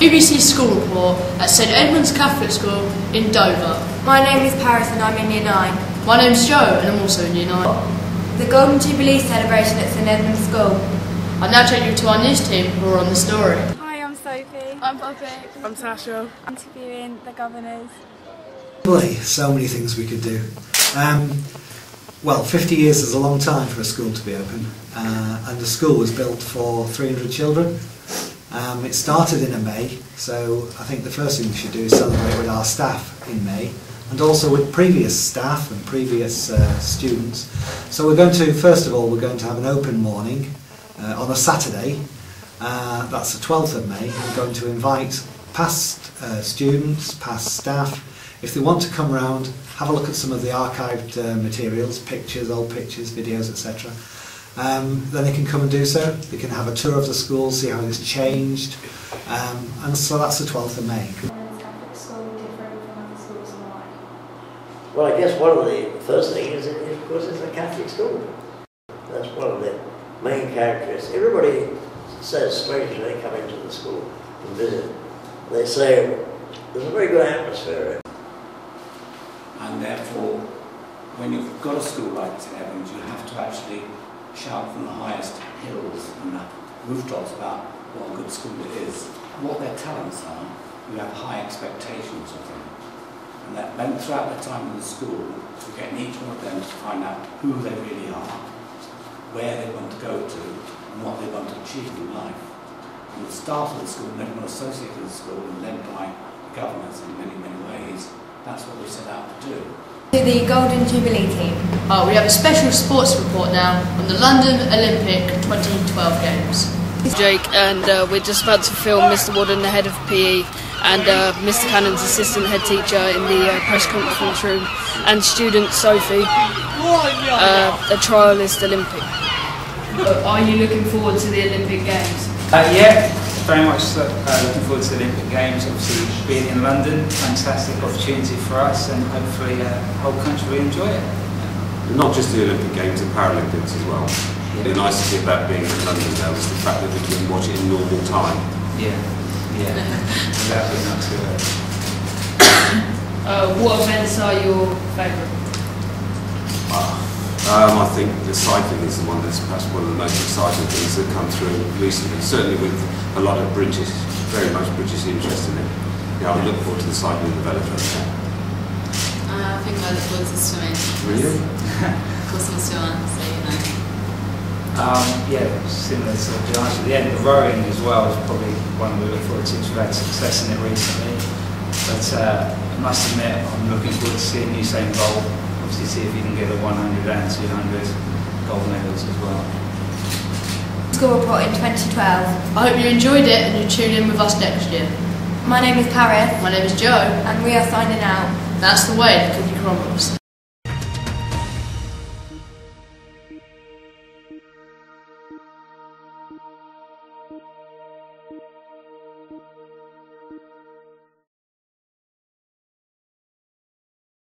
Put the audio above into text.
BBC School Report at St Edmund's Catholic School in Dover. My name is Paris and I'm in Year 9. My name's Joe and I'm also in Year 9. The Golden Jubilee celebration at St Edmund's School. I'll now take you to our news team who are on the story. Hi, I'm Sophie. I'm Poppy. I'm Sasha. Interviewing the governors. Lovely, so many things we could do. Um, well, 50 years is a long time for a school to be open, uh, and the school was built for 300 children. Um, it started in May, so I think the first thing we should do is celebrate with our staff in May, and also with previous staff and previous uh, students. So we're going to, first of all, we're going to have an open morning uh, on a Saturday. Uh, that's the 12th of May. We're going to invite past uh, students, past staff, if they want to come round, have a look at some of the archived uh, materials, pictures, old pictures, videos, etc. Um, then they can come and do so. They can have a tour of the school, see how it's changed. Um, and so that's the 12th of May. Well, I guess one of the first things is, is of course, it's a Catholic school. That's one of the main characteristics. Everybody says strangely they come into the school and visit. They say there's a very good atmosphere. And therefore, when you've got a school like St Edmund's, you have to actually shout from the highest hills and rooftops about what a good school it is. What their talents are, you have high expectations of them. And that then throughout their time in the school, you get each one of them to find out who they really are, where they want to go to, and what they want to achieve in life. And the staff of the school, and everyone associated with the school, and led by governors in many, many ways, that's what we set out to do. To the Golden Jubilee team. Uh, we have a special sports report now on the London Olympic 2012 Games. Jake, and uh, we're just about to film Mr. Warden, the head of PE, and uh, Mr. Cannon's assistant head teacher in the uh, press conference room, and student Sophie, uh, a trialist Olympic. Are you looking forward to the Olympic Games? Uh, yeah, very much uh, looking forward to the Olympic Games. Obviously, being in London, fantastic opportunity for us, and hopefully uh, the whole country will enjoy it. Not just the Olympic Games, the Paralympics as well. The nicety about being in London now is the fact that we can watch it in normal time. Yeah, yeah. Without being up to. Uh, what events are your favourite? Um, I think the cycling is the one that's perhaps one of the most exciting things that come through recently, certainly with a lot of British, very much British interest in it. Yeah, I would look forward to the cycling in the velodrome. Uh, I think I look forward to swimming. Really? Of course I'm a swimmer, so you know. Um, yeah, similar to Josh. At the end, the rowing as well is probably one we look forward to. We've had success in it recently. But uh, I must admit, I'm looking forward to seeing Usain Bolt. Obviously, see if he can get the 100 and 200 gold medals as well. School report in 2012. I hope you enjoyed it and you tune in with us next year. My name is Paris My name is Joe. and we are signing out. That's the way, the Cookie Crumbles.